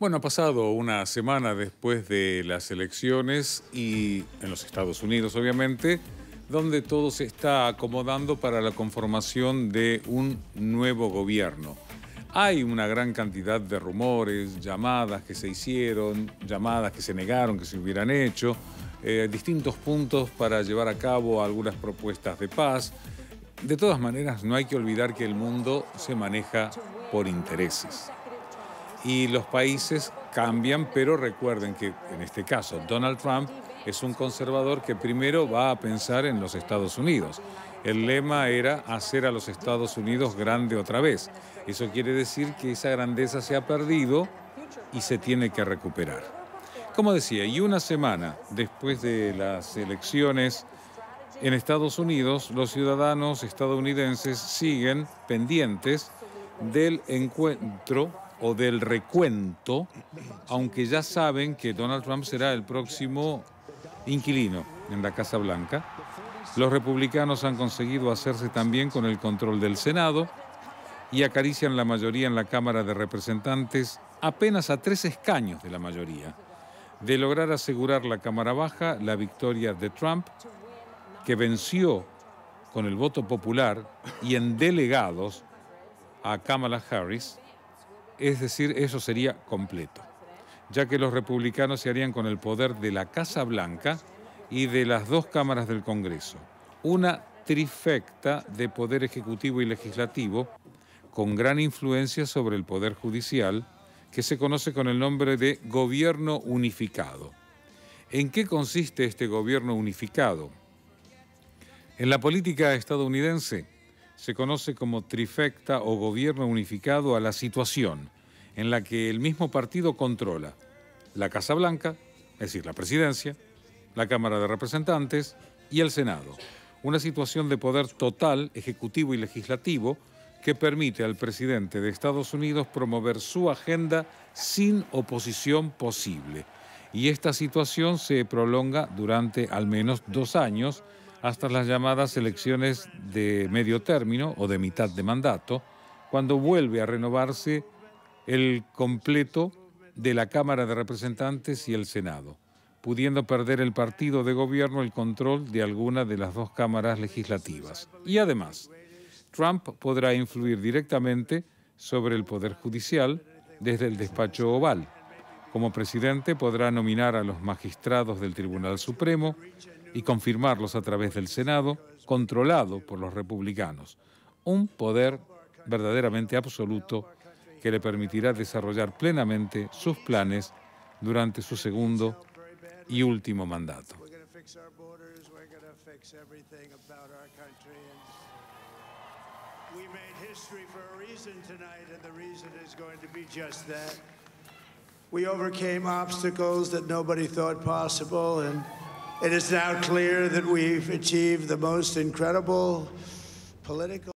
Bueno, ha pasado una semana después de las elecciones y en los Estados Unidos, obviamente, donde todo se está acomodando para la conformación de un nuevo gobierno. Hay una gran cantidad de rumores, llamadas que se hicieron, llamadas que se negaron, que se hubieran hecho, eh, distintos puntos para llevar a cabo algunas propuestas de paz. De todas maneras, no hay que olvidar que el mundo se maneja por intereses y los países cambian, pero recuerden que en este caso Donald Trump es un conservador que primero va a pensar en los Estados Unidos. El lema era hacer a los Estados Unidos grande otra vez. Eso quiere decir que esa grandeza se ha perdido y se tiene que recuperar. Como decía, y una semana después de las elecciones en Estados Unidos, los ciudadanos estadounidenses siguen pendientes del encuentro o del recuento, aunque ya saben que Donald Trump será el próximo inquilino en la Casa Blanca. Los republicanos han conseguido hacerse también con el control del Senado y acarician la mayoría en la Cámara de Representantes apenas a tres escaños de la mayoría. De lograr asegurar la Cámara Baja, la victoria de Trump, que venció con el voto popular y en delegados a Kamala Harris, es decir, eso sería completo, ya que los republicanos se harían con el poder de la Casa Blanca y de las dos cámaras del Congreso, una trifecta de poder ejecutivo y legislativo con gran influencia sobre el poder judicial, que se conoce con el nombre de gobierno unificado. ¿En qué consiste este gobierno unificado? En la política estadounidense, se conoce como trifecta o gobierno unificado a la situación en la que el mismo partido controla la Casa Blanca, es decir, la presidencia, la Cámara de Representantes y el Senado. Una situación de poder total, ejecutivo y legislativo que permite al presidente de Estados Unidos promover su agenda sin oposición posible. Y esta situación se prolonga durante al menos dos años, hasta las llamadas elecciones de medio término o de mitad de mandato, cuando vuelve a renovarse el completo de la Cámara de Representantes y el Senado, pudiendo perder el partido de gobierno el control de alguna de las dos cámaras legislativas. Y además, Trump podrá influir directamente sobre el Poder Judicial desde el despacho oval. Como presidente podrá nominar a los magistrados del Tribunal Supremo, y confirmarlos a través del Senado, controlado por los republicanos. Un poder verdaderamente absoluto que le permitirá desarrollar plenamente sus planes durante su segundo y último mandato. We overcame obstacles that nobody thought possible and It is now clear that we've achieved the most incredible political